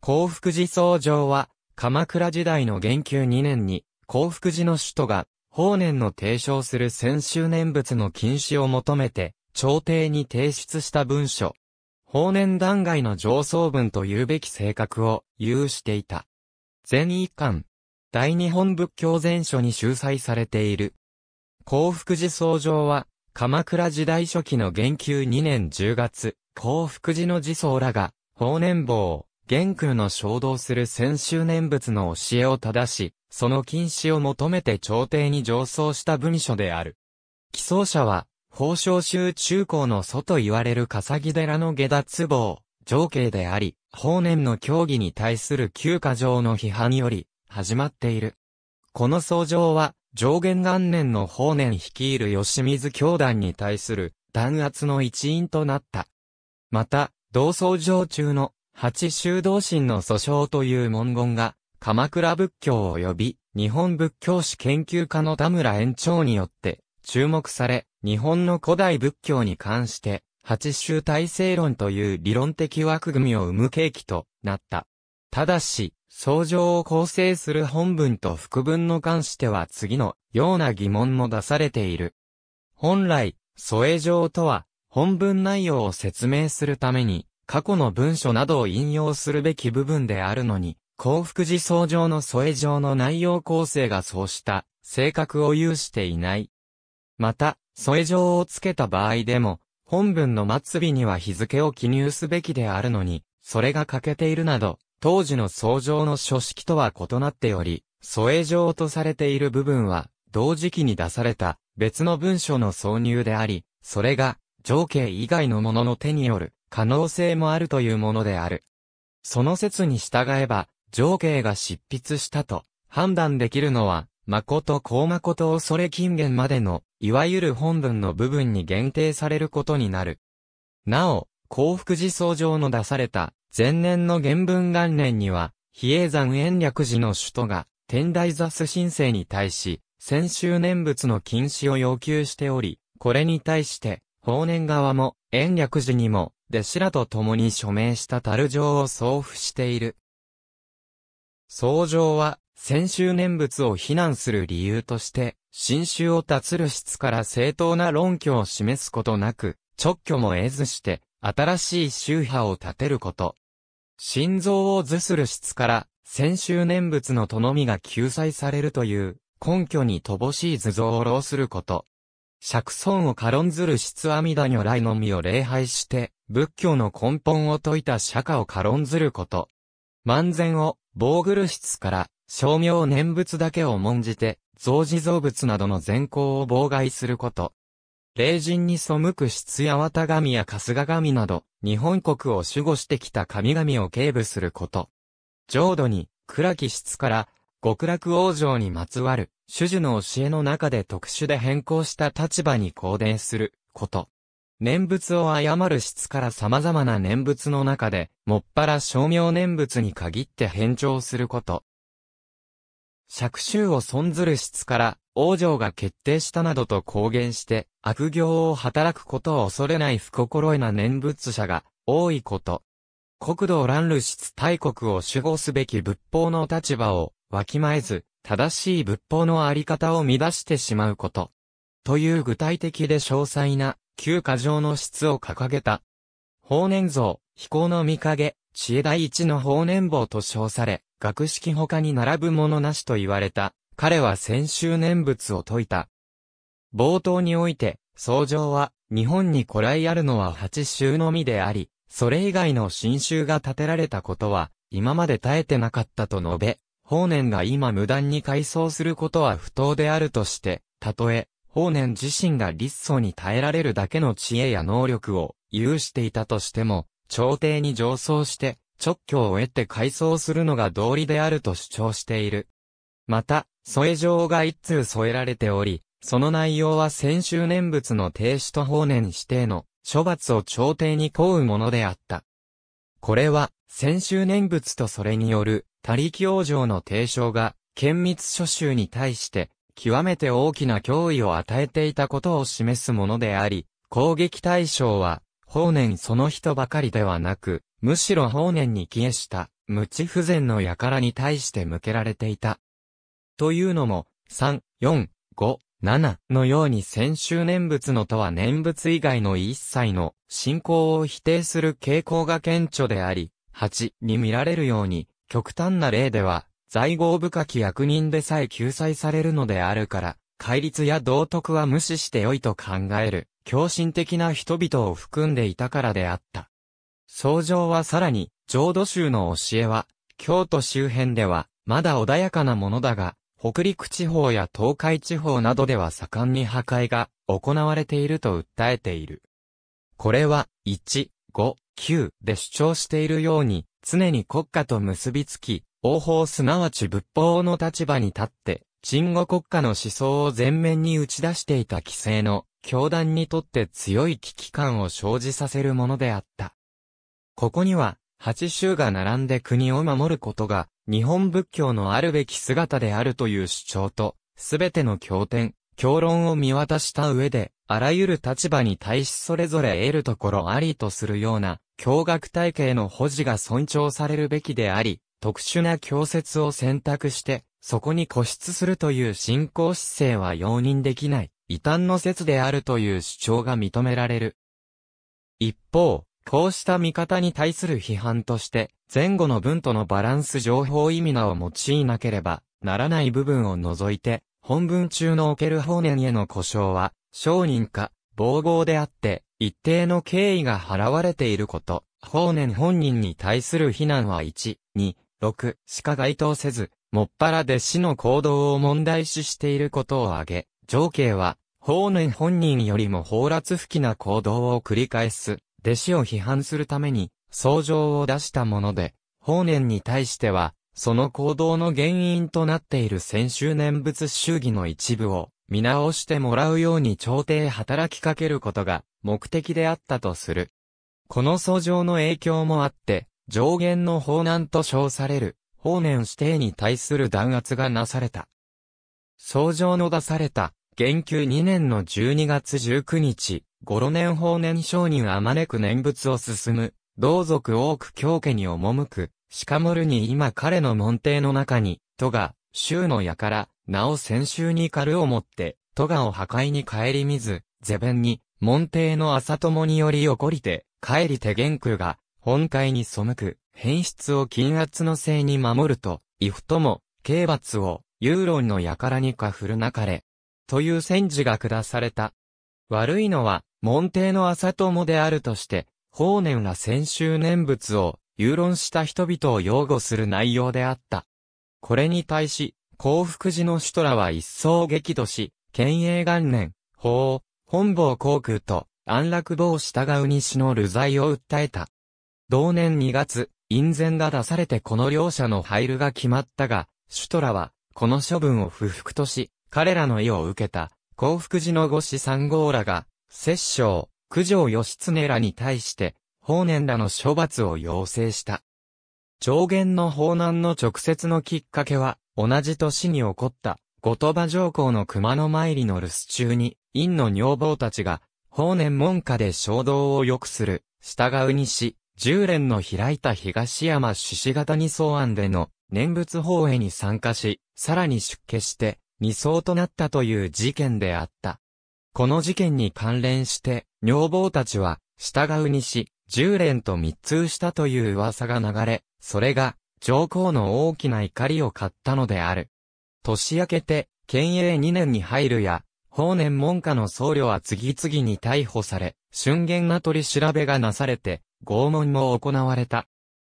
幸福寺僧正は、鎌倉時代の元久2年に、幸福寺の首都が、法然の提唱する千周年仏の禁止を求めて、朝廷に提出した文書。法然弾劾の上層文というべき性格を有していた。全一巻。大日本仏教全書に収載されている。幸福寺僧正は、鎌倉時代初期の元久2年10月、幸福寺の寺僧らが、法然坊を、元空の衝動する千周年仏の教えを正し、その禁止を求めて朝廷に上奏した文書である。起草者は、宝生州中高の祖と言われる笠木寺の下脱坊、上慶であり、法然の教義に対する旧過剰の批判より、始まっている。この相乗は、上元元年の法然率いる吉水教団に対する弾圧の一因となった。また、同相乗中の八修道神の訴訟という文言が、鎌倉仏教及び日本仏教史研究家の田村延長によって注目され、日本の古代仏教に関して、八宗体制論という理論的枠組みを生む契機となった。ただし、相乗を構成する本文と副文の関しては次のような疑問も出されている。本来、添え状とは、本文内容を説明するために、過去の文書などを引用するべき部分であるのに、幸福寺相乗の添え状の内容構成がそうした性格を有していない。また、添え状をつけた場合でも、本文の末尾には日付を記入すべきであるのに、それが欠けているなど、当時の相乗の書式とは異なっており、添え状とされている部分は、同時期に出された別の文書の挿入であり、それが、情景以外のものの手による可能性もあるというものである。その説に従えば、情景が執筆したと判断できるのは、誠公誠恐れ金言までの、いわゆる本文の部分に限定されることになる。なお、幸福寺相上の出された、前年の原文元年には、比叡山延暦寺の首都が、天台座ス申請に対し、先週念仏の禁止を要求しており、これに対して、法然側も、延暦寺にも、弟子らと共に署名した樽状を送付している。相上は、先週念仏を非難する理由として、新宗を立る質から正当な論拠を示すことなく、直居も得ずして、新しい宗派を立てること。心臓を図する質から、先週念仏のとのみが救済されるという、根拠に乏しい図像を浪すること。釈尊を軽んずる質阿弥陀如来のみを礼拝して、仏教の根本を説いた釈迦を軽んずること。万全を、防ぐる質から、称名念仏だけを重んじて、増持造物などの善行を妨害すること。霊人に背く質や綿神や春日神など、日本国を守護してきた神々を警部すること。浄土に、暗き質から、極楽王城にまつわる、主樹の教えの中で特殊で変更した立場に公伝する、こと。念仏を誤る質から様々な念仏の中で、もっぱら称名念仏に限って返上すること。釈宗を損ずる質から、王女が決定したなどと公言して、悪行を働くことを恐れない不心得な念仏者が多いこと。国土乱流質大国を守護すべき仏法の立場をわきまえず、正しい仏法のあり方を乱してしまうこと。という具体的で詳細な、旧過剰の質を掲げた。法年像、飛行の見影、知恵第一の法年坊と称され、学識他に並ぶものなしと言われた。彼は先週念仏を説いた。冒頭において、僧正は、日本に古来あるのは八宗のみであり、それ以外の新宗が建てられたことは、今まで絶えてなかったと述べ、法然が今無断に改装することは不当であるとして、たとえ、法然自身が立祖に耐えられるだけの知恵や能力を有していたとしても、朝廷に上奏して、直居を得て改装するのが道理であると主張している。また、添え状が一通添えられており、その内容は先週念仏の停止と法年指定の処罰を朝廷に請うものであった。これは、先週念仏とそれによる、他力往生の提唱が、厳密諸州に対して、極めて大きな脅威を与えていたことを示すものであり、攻撃対象は、法年その人ばかりではなく、むしろ法年に帰依した無知不全の輩に対して向けられていた。というのも、3、4、5、7のように先週念仏のとは念仏以外の一切の信仰を否定する傾向が顕著であり、8に見られるように、極端な例では、在業深き役人でさえ救済されるのであるから、戒律や道徳は無視して良いと考える、狂信的な人々を含んでいたからであった。相乗はさらに、浄土宗の教えは、京都周辺では、まだ穏やかなものだが、北陸地方や東海地方などでは盛んに破壊が行われていると訴えている。これは、1、5、9で主張しているように、常に国家と結びつき、王法すなわち仏法の立場に立って、鎮護国家の思想を前面に打ち出していた規制の、教団にとって強い危機感を生じさせるものであった。ここには、八宗が並んで国を守ることが、日本仏教のあるべき姿であるという主張と、すべての経典、教論を見渡した上で、あらゆる立場に対しそれぞれ得るところありとするような、教学体系の保持が尊重されるべきであり、特殊な教説を選択して、そこに固執するという信仰姿勢は容認できない、異端の説であるという主張が認められる。一方、こうした見方に対する批判として、前後の文とのバランス情報意味なを用いなければならない部分を除いて、本文中のおける法年への故障は、商人か、暴号であって、一定の敬意が払われていること、法年本人に対する非難は1、2、6しか該当せず、もっぱら弟子の行動を問題視していることを挙げ、上敬は、法年本人よりも法律不きな行動を繰り返す、弟子を批判するために、相乗を出したもので、法年に対しては、その行動の原因となっている先週念仏主義の一部を見直してもらうように朝廷働きかけることが目的であったとする。この相乗の影響もあって、上限の法難と称される、法年指定に対する弾圧がなされた。相乗の出された、元久2年の12月19日、五路年法年商人あまねく念仏を進む、同族多く教家に赴く、しかもるに今彼の門弟の中に、都が、州の矢から、なお先週に狩をもって、都がを破壊に帰り見ず、ゼベンに、門弟の朝友により起こりて、帰りて元空が、本会に背く、変質を禁圧のせいに守ると、イフとも、刑罰を、ユーロンの輩にか振るなかれ、という戦時が下された。悪いのは、門弟の朝友であるとして、法年ら先週念仏を、有論した人々を擁護する内容であった。これに対し、幸福寺の首都らは一層激怒し、県営元年、法、本坊航空と安楽坊従う西の流罪を訴えた。同年2月、院前が出されてこの両者の配慮が決まったが、首都らは、この処分を不服とし、彼らの意を受けた、幸福寺の五子三号らが、摂政、九条義経らに対して、法然らの処罰を要請した。上限の法難の直接のきっかけは、同じ年に起こった、後鳥羽上皇の熊野参りの留守中に、院の女房たちが、法然門下で衝動を良くする、従うにし、従連の開いた東山獅子型二層案での念仏法会に参加し、さらに出家して、二層となったという事件であった。この事件に関連して、女房たちは、従うにし、10連と密通したという噂が流れ、それが、上皇の大きな怒りを買ったのである。年明けて、県営2年に入るや、法年門下の僧侶は次々に逮捕され、春言な取り調べがなされて、拷問も行われた。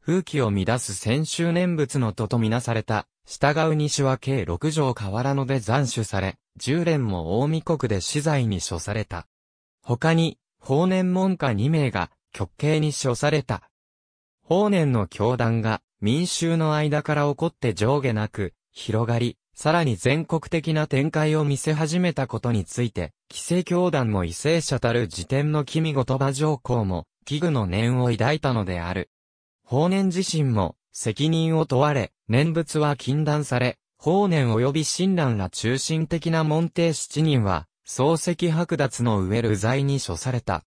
風紀を乱す先週念仏のととみなされた、従う西は計六条河原野で斬首され、十連も大見国で死罪に処された。他に、法年門下2名が、極刑に処された。法年の教団が、民衆の間から起こって上下なく、広がり、さらに全国的な展開を見せ始めたことについて、規制教団も為政者たる時点の君言葉上皇も、危惧の念を抱いたのである。法年自身も、責任を問われ、念仏は禁断され、法年及び親鸞ら中心的な門弟七人は、漱石剥奪の上流罪に処された。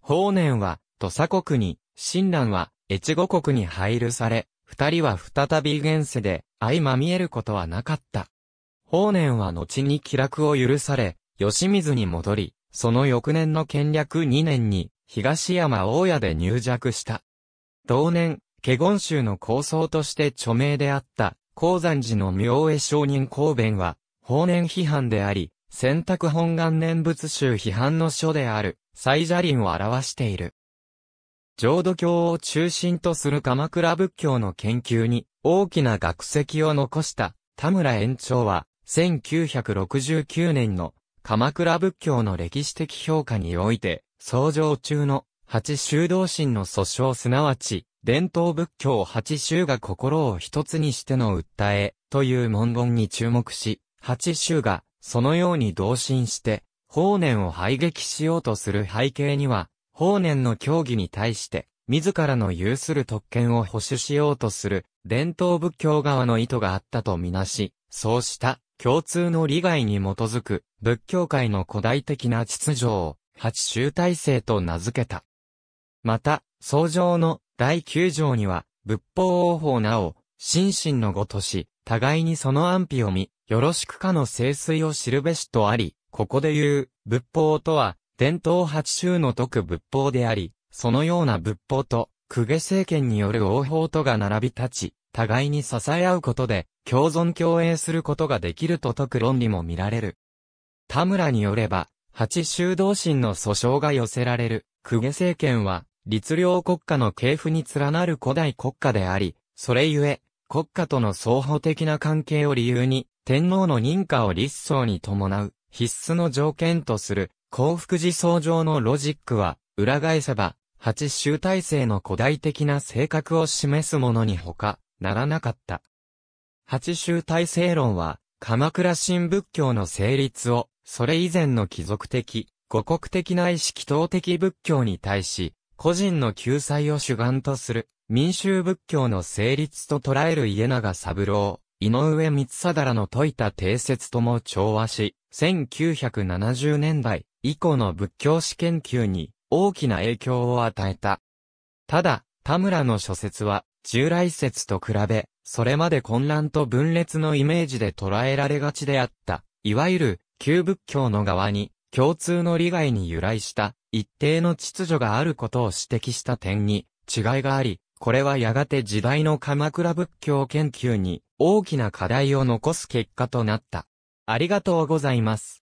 法年は、土佐国に、親鸞は、越後国に配流され、二人は再び現世で相まみえることはなかった。法然は後に気楽を許され、吉水に戻り、その翌年の建略2年に、東山大家で入弱した。同年、華厳宗の構想として著名であった、鉱山寺の明恵上人公弁は、法然批判であり、選択本願念仏宗批判の書である、最邪林を表している。浄土教を中心とする鎌倉仏教の研究に大きな学籍を残した田村延長は1969年の鎌倉仏教の歴史的評価において、創上中の八修道心の訴訟すなわち、伝統仏教八修が心を一つにしての訴え、という文言に注目し、八修が、そのように同心して、法然を排撃しようとする背景には、法然の教義に対して、自らの有する特権を保守しようとする、伝統仏教側の意図があったとみなし、そうした共通の利害に基づく仏教界の古代的な秩序を八集大成と名付けた。また、創上の第九条には、仏法応報なお、心身のごとし、互いにその安否を見、よろしくかの聖水を知るべしとあり、ここで言う、仏法とは、伝統八宗の徳仏法であり、そのような仏法と、公家政権による応報とが並び立ち、互いに支え合うことで、共存共栄することができると説く論理も見られる。田村によれば、八州同心の訴訟が寄せられる、公家政権は、律令国家の系譜に連なる古代国家であり、それゆえ、国家との双方的な関係を理由に、天皇の認可を立相に伴う、必須の条件とする、幸福寺相上のロジックは、裏返せば、八州体制の古代的な性格を示すものに他、ならなかった。八州体制論は、鎌倉新仏教の成立を、それ以前の貴族的、五国的な意識等的仏教に対し、個人の救済を主眼とする、民衆仏教の成立と捉える家長三郎、井上光貞らの説いた定説とも調和し、1970年代以降の仏教史研究に大きな影響を与えた。ただ、田村の諸説は従来説と比べ、それまで混乱と分裂のイメージで捉えられがちであった、いわゆる旧仏教の側に、共通の利害に由来した一定の秩序があることを指摘した点に違いがあり、これはやがて時代の鎌倉仏教研究に大きな課題を残す結果となった。ありがとうございます。